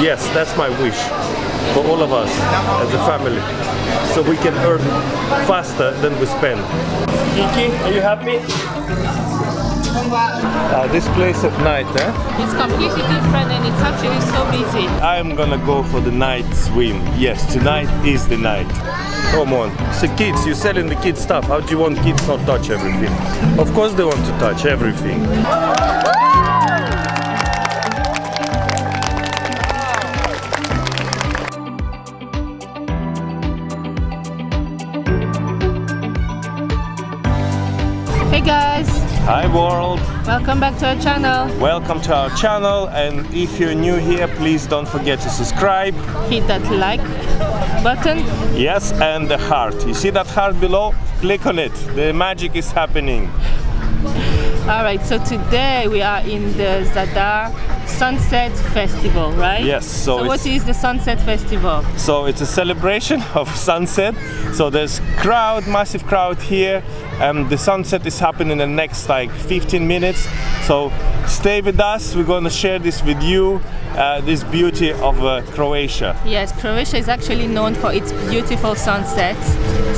Yes, that's my wish for all of us as a family. So we can earn faster than we spend. Kiki, are you happy? Uh, this place at night, eh? It's completely different and it's actually so busy. I'm gonna go for the night swim. Yes, tonight is the night. Come on. So kids, you're selling the kids stuff. How do you want kids not touch everything? Of course they want to touch everything. Hi world. welcome back to our channel. Welcome to our channel and if you're new here, please don't forget to subscribe. Hit that like button. Yes, and the heart. You see that heart below? Click on it. The magic is happening. Alright, so today we are in the Zadar Sunset Festival, right? Yes, so So what it's- is the Sunset Festival? So it's a celebration of sunset. So there's crowd, massive crowd here. and the sunset is happening in the next like 15 minutes. So stay with us. We're going to share this with you, uh, this beauty of uh, Croatia. Yes, Croatia is actually known for its beautiful sunsets.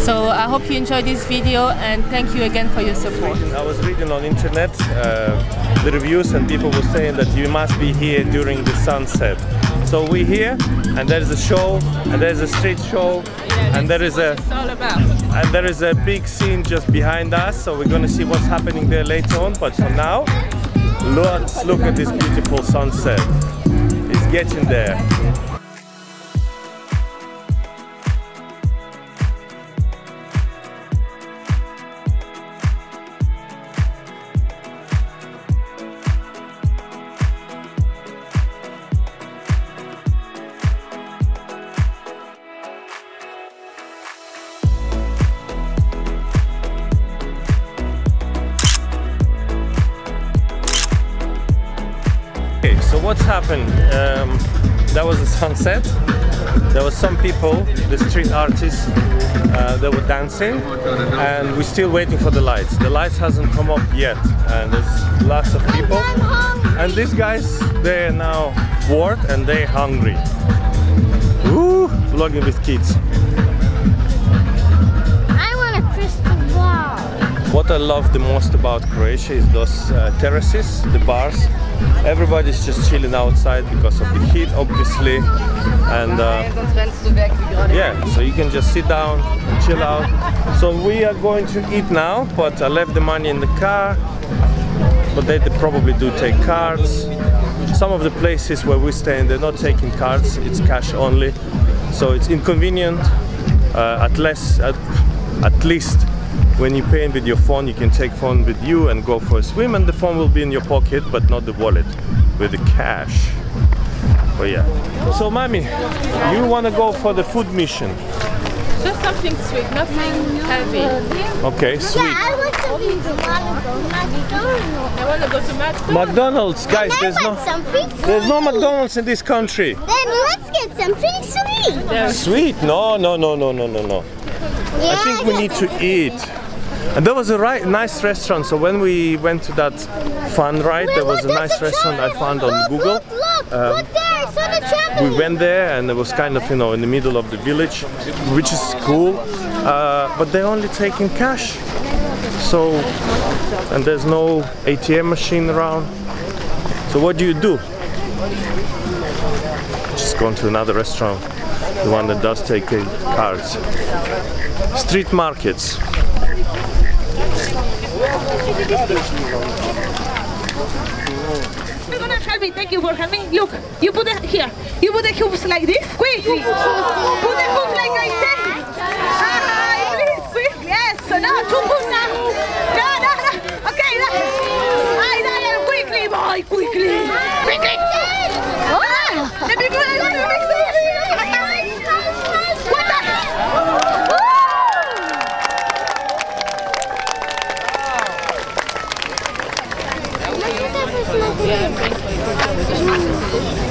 So I hope you enjoyed this video and thank you again for your support. I was reading on internet uh, the reviews and people were saying that you must be here during the sunset. So we're here and there's a show and there's a street show and there is a and there is a big scene just behind us. So we're to see what's happening there later on but for now let's look at this beautiful sunset. It's getting there happened? Um, that was a sunset. There was some people, the street artists, uh, they were dancing, and we're still waiting for the lights. The lights hasn't come up yet, and there's lots of people. And these guys, they're now bored and they're hungry. Ooh, vlogging with kids. I want a crystal ball. What I love the most about Croatia is those uh, terraces, the bars. Everybody's just chilling outside because of the heat, obviously, and uh, yeah, so you can just sit down, and chill out. So we are going to eat now, but I left the money in the car. But they, they probably do take cards. Some of the places where we stay, they're not taking cards; it's cash only. So it's inconvenient. Uh, at less, at, at least when you pay with your phone, you can take phone with you and go for a swim, and the phone will be in your pocket, but not the wallet with the cash. But yeah. So, mommy, you want to go for the food mission? Just something sweet, nothing heavy. Okay, sweet. Yeah, I want to be the McDonald's. I want to go to McDonald's. McDonald's, guys. There's no, want something sweet. there's no McDonald's in this country. Then let's get something sweet. Sweet? No, no, no, no, no, no, no. Yeah, I think we need to eat. And there was a right, nice restaurant. So when we went to that fun ride, there was a nice restaurant I found on look, Google. Look, look, Um, look there. I saw the. We went there and it was kind of, you know, in the middle of the village, which is cool. Uh, but they're only taking cash. So, and there's no ATM machine around. So what do you do? Just go to another restaurant, the one that does take cards. Street markets. You're gonna help me. Thank you for helping. Look, you put it here. You put the hoops like this. Quickly. Put the hoops like I said. Ah, please, quick. Yes. So now two hoops now. No, no, no. Okay. No. Ay, Daniel, quickly, boy. Quickly. Quickly. Ah, let me put it on the next What the?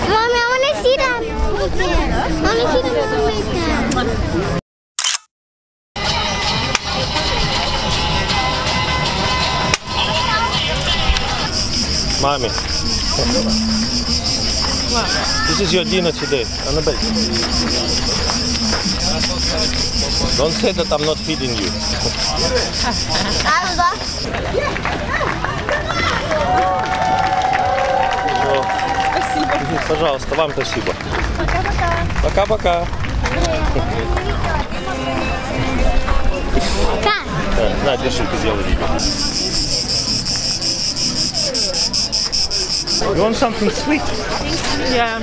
Mommy, I want to see that. I see the movie that. Mommy. This is your dinner today, Annabelle. Don't say that I'm not feeding you. О, Пожалуйста, вам спасибо. Пока-пока. Да, на, держи, ты сделай видео. You want something sweet? Yeah,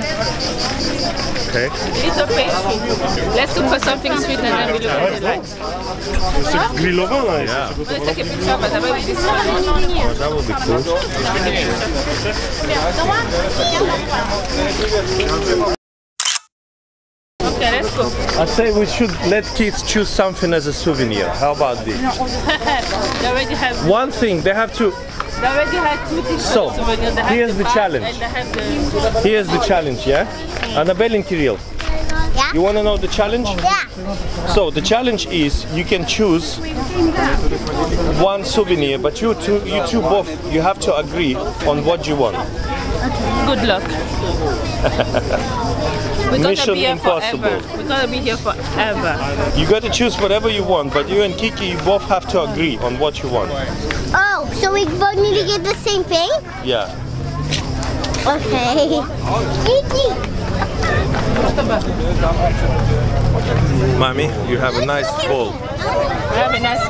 Okay. little pastry. Let's look for something sweet and then we look at the lights. Yeah, I'm gonna take a picture of it with this one. that would be cool. Okay, let's go. I say we should let kids choose something as a souvenir. How about this? They already have. One thing, they have to. They already had two things. So, for the souvenir. They have here's the challenge. And they have the. Here's the challenge, yeah? Annabelle and Kirill, Yeah? you want to know the challenge? Yeah. So the challenge is you can choose one souvenir, but you two, you two both, you have to agree on what you want. Good luck. We're gonna Mission be here impossible. forever. We're gonna be here forever. You got to choose whatever you want, but you and Kiki, you both have to agree on what you want. Oh, so we both need to get the same thing? Yeah. Okay. Kiki. Mommy, you have a nice bowl. Have a nice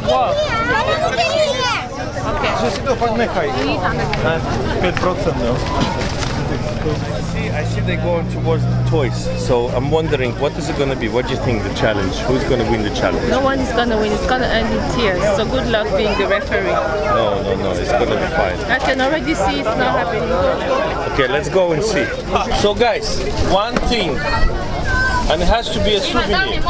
walk. See, I see they're going towards the toys, so I'm wondering what is it going to be? What do you think the challenge? Who's going to win the challenge? No one is gonna win. It's gonna end in tears. So good luck being the referee. No, no, no, it's going to be fine. I can already see it's not happening. Okay, let's go and see. So, guys, one thing, and it has to be a souvenir.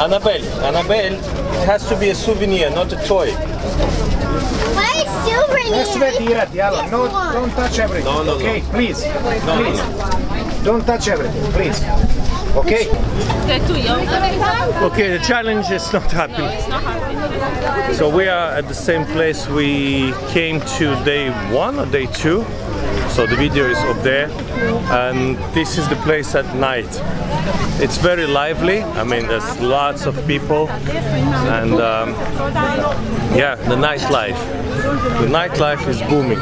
Annabelle, Annabelle, it has to be a souvenir, not a toy. Why is silver in Let's here? wait here, Yala. No, don't touch everything. No, no, no. okay, please, No, no, please. no. Don't touch everything, please. Okay. They're too young. Okay, the challenge is not happening. It's not happening. So we are at the same place we came to day one or day two. So the video is up there, and this is the place at night. It's very lively. I mean, there's lots of people, and um, yeah, the nightlife. The nightlife is booming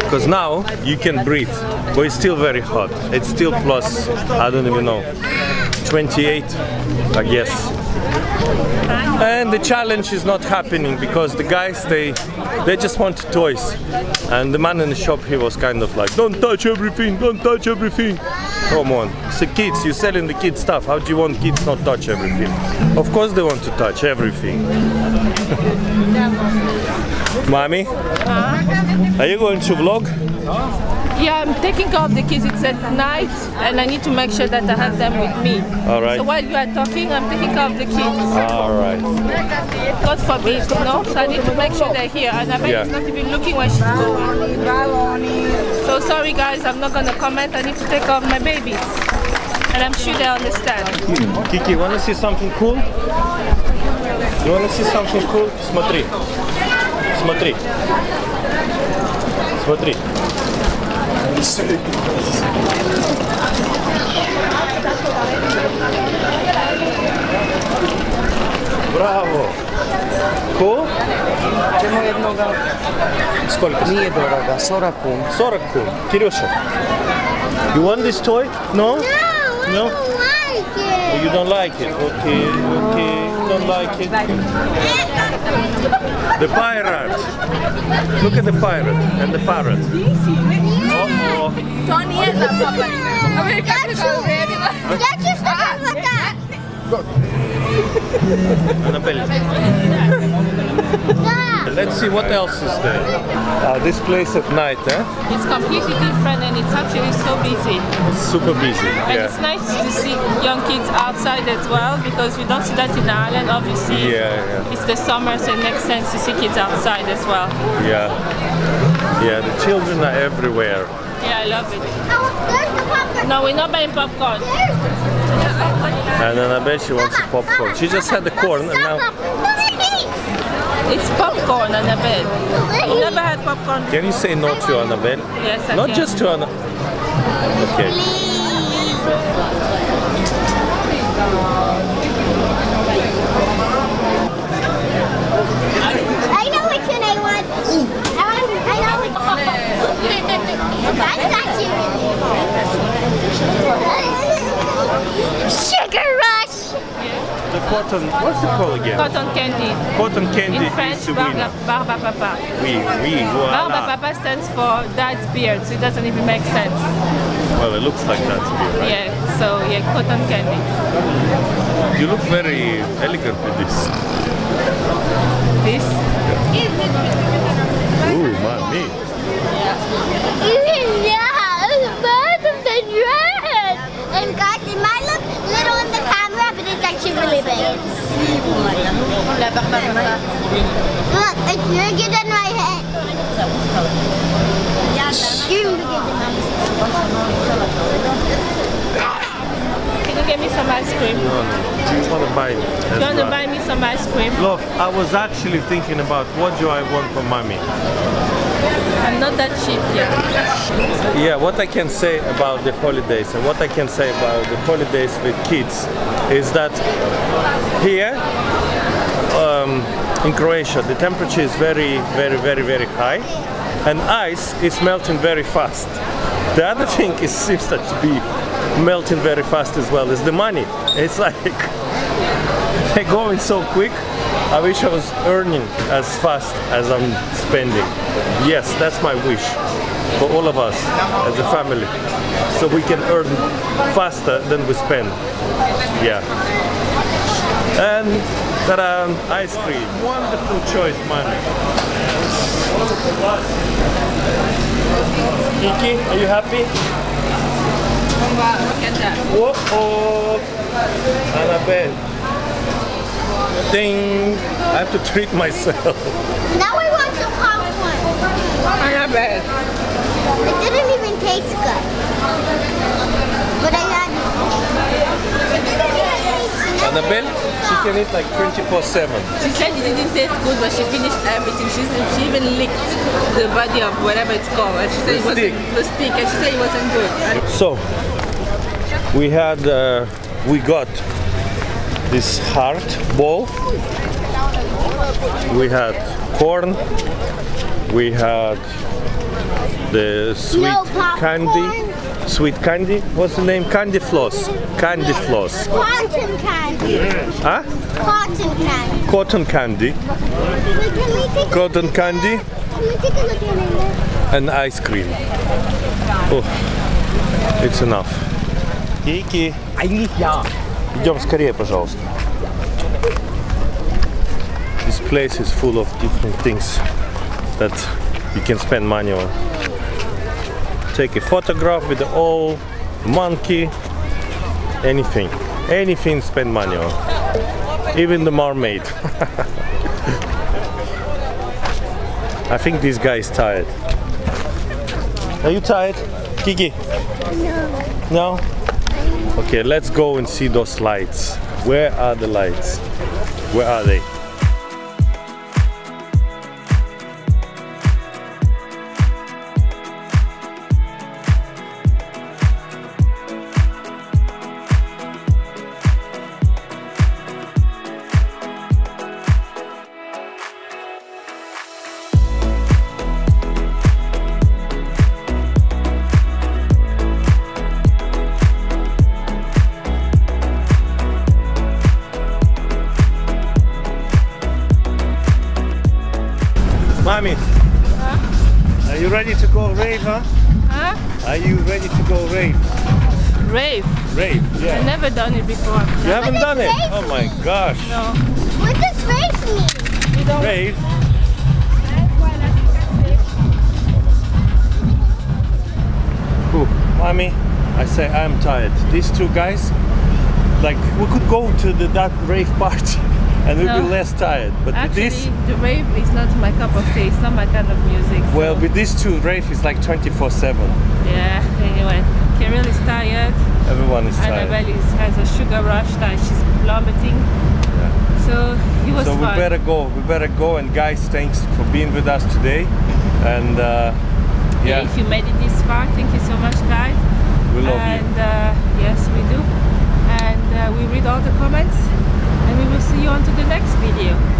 because now you can breathe, but it's still very hot. It's still plus, I don't even know, 28, I guess. And the challenge is not happening because the guys they they just want toys. And the man in the shop he was kind of like, Don't touch everything, don't touch everything. Come on. It's the kids, you're selling the kids stuff. How do you want kids not touch everything? Of course they want to touch everything. Mommy? Are you going to vlog? Yeah, I'm taking care of the kids. It's at night, and I need to make sure that I have them with me. All right. So while you are talking, I'm taking care of the kids. Alright. God forbid, you know. So I need to make sure they're here. And I bet Yeah. she's not even looking where she's going. So sorry, guys. I'm not gonna comment. I need to take care of my babies, and I'm sure they understand. Kiki, wanna see something cool? You wanna see something cool? Смотри. Смотри. Смотри. Браво! Cool? Ćemo jednoga. Сколько? Nije doroga, 40 kun. 40 кун. Кирюша, you want this toy? No? No, I No? don't like it. You don't like it? Okay, okay, like it. The pirate. Look at the pirate and the parrot. Uh-oh. Get your stuff like that. Annabelle. Let's see what else is there. Uh, this place at night, eh? It's completely different, and it's actually so busy. It's super busy. And Yeah. it's nice to see young kids outside as well because we don't see that in Ireland. Obviously, Yeah, yeah. it's the summer, so it makes sense to see kids outside as well. Yeah. Yeah, the children are everywhere. Yeah, I love it. There's the popcorn. No, we're not buying popcorn. And Annabelle, she wants a popcorn. She just had the corn and now... It's popcorn, Annabelle. You never had popcorn. Can you say no to Annabelle? Yes, I Not can. just to Annabelle. Okay. Please. I know which one I want. I want. I know which one. That's actually really Sugar rush. The cotton, what's it called again? Cotton candy. Cotton candy In French, barba, winner. barba papa. Oui, oui, Barba papa stands for dad's beard, so it doesn't even make sense. Well, it looks like that's beer, right? Yeah, so yeah, cotton candy. You look very elegant with this. This. Ooh, mommy. Even yeah, it's part of the dress. And guys, it might look little in the camera, but it's actually really big. Look, it's bigger than my head. Extremely bigger than my Can you get me some ice cream? Do you want to buy me? You want to buy me some ice cream? Look, I was actually thinking about what do I want for mommy. I'm not that cheap yet. Yeah, what I can say about the holidays and what I can say about the holidays with kids is that here um, in Croatia the temperature is very, very, very, very high and ice is melting very fast. The other thing is seems that to be melting very fast as well is the money. It's like they're going so quick. I wish I was earning as fast as I'm spending. Yes, that's my wish for all of us as a family. So we can earn faster than we spend. Yeah. And ta-da, um, ice cream. Wonderful choice, mommy. Kiki, are you happy? Wow, look at that. Whoa, oh, Annabelle. Ding! I have to treat myself. Now I want some popcorn. Not bad. It didn't even taste good. Annabelle, she can eat like 24-7. She said it didn't taste good, but she finished everything. She, she even licked the body of whatever it's called. And she said The it wasn't stick. the stick, and she said it wasn't good. And So, we had, uh, we got this heart ball. We had corn. We had the sweet No popcorn. candy. Sweet candy. What's the name? Candy floss. Candy floss. Cotton candy. Huh? Cotton candy. Cotton candy. Wait, can we take a, Cotton candy can we take a look at it? and ice cream. Oh, it's enough. Кики. Идем скорее, пожалуйста. This place is full of different things that you can spend money on. Take a photograph with the old monkey, anything. Anything spend money on. Even the mermaid. I think this guy is tired. Are you tired? Kiki? No. No? Okay, let's go and see those lights. Where are the lights? Where are they? Go rave, huh? huh? Are you ready to go rave? Rave. Rave, yeah. I've never done it before. You haven't What done it? rave? Oh my gosh. No. What does rave mean? You don't. Rave? Ooh, mommy, I say I'm tired. These two guys, like we could go to the that rave party and we'd No. be less tired. But with Actually, this, the rave is not my cup of tea. It's not my kind of music. well, with these two, rave is like 24/7. yeah. Anyway, Kirill is tired. Everyone is tired. Annabelle is, has a sugar rush that she's plummeting. So he was So we fun. better go. We better go. And guys, thanks for being with us today. And uh, Yeah, yeah, If you made it this far, thank you so much, guys. We love you. and uh, yes, we do. And uh, we read all the comments, and we will see you on to the next video.